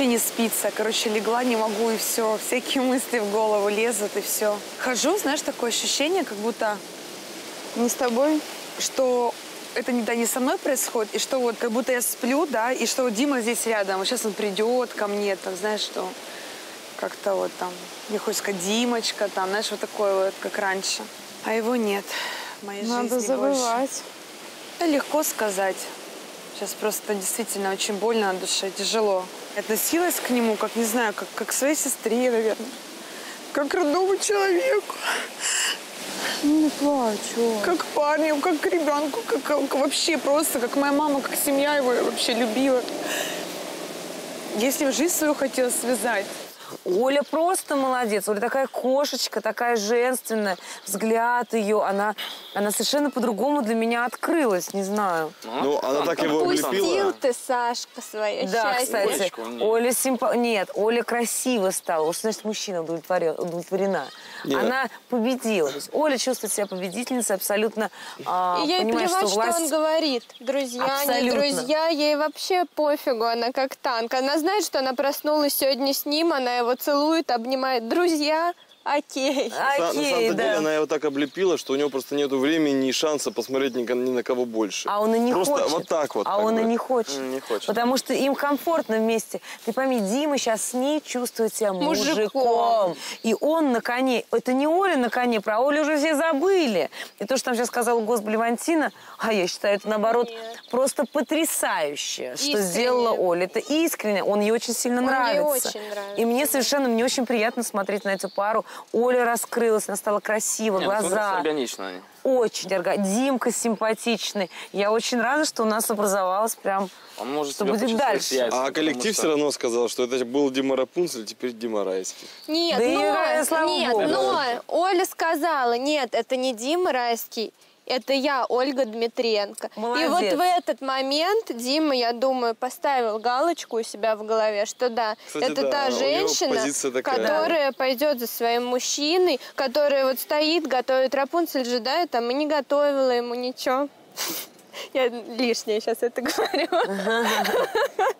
вообще не спится. Короче, легла, не могу, и все. Всякие мысли в голову лезут, и все. Хожу, знаешь, такое ощущение, как будто не с тобой, что это не, да, не со мной происходит, и что вот как будто я сплю, да, и что вот Дима здесь рядом, вот сейчас он придет ко мне, там, знаешь, что как-то вот там, мне хочется сказать, Димочка, там, знаешь, вот такое вот, как раньше. А его нет в моей Надо жизни забывать. больше. Легко сказать. Сейчас просто действительно очень больно на душе, тяжело. Относилась к нему, как, не знаю, как, как к своей сестре, наверное. Как к родному человеку. Ну, не плачь, Оль. Как парню, как к ребенку, как, как вообще просто, как моя мама, как семья его вообще любила. Если жизнь свою хотела связать, Оля просто молодец. Оля такая кошечка, такая женственная. Взгляд ее, она, она совершенно по-другому для меня открылась, не знаю. Ну, она так его Пустил ты, Сашка, свое Да, счастье. кстати. Оля симпа... Нет, Оля красиво стала. Уж, значит, мужчина удовлетворен, удовлетворена. Нет. Она победила. То есть Оля чувствует себя победительницей абсолютно, а, И ей плевать, что власть... что он говорит. Друзья, Абсолютно. не друзья, ей вообще пофигу, она как танк. Она знает, что она проснулась сегодня с ним, она его целует, обнимает. Друзья, окей. На, на Окей, самом-то да. деле она его так облепила, что у него просто нету времени и шанса посмотреть ни, ни на кого больше. А он и не просто хочет. вот так вот. А он бы. и не хочет. Не хочет. Потому что им комфортно вместе. Ты пойми, Дима сейчас с ней чувствует себя Мужиком. мужиком. И он на коне. Это не Оля на коне, про Олю уже все забыли. И то, что там сейчас сказала Госблевантина, а я считаю, это наоборот просто потрясающе, что Искренне. сделала Оля. Это искренне. Он ей очень сильно Он ей нравится. очень нравится, И мне совершенно мне очень приятно смотреть на эту пару. Оля раскрылась, она стала красива, Нет, ну, глаза. органично они. Очень орга... Димка симпатичный. Я очень рада, что у нас образовалась прям... Он может Что почувствовать дальше? яйца, А коллектив что- все равно сказал, что это был Дима Рапунцель, теперь Дима Райский. Нет, Да но, э, слава нет, богу. но Оля сказала, нет, это не Дима Райский, это я, Ольга Дмитренко. И вот Молодец. в этот момент Дима, я думаю, поставил галочку у себя в голове, что да, Кстати, это да, та женщина, которая пойдет за своим мужчиной, которая вот стоит, готовит Рапунцель же, да, там и не готовила ему ничего. Я лишнее сейчас это говорю.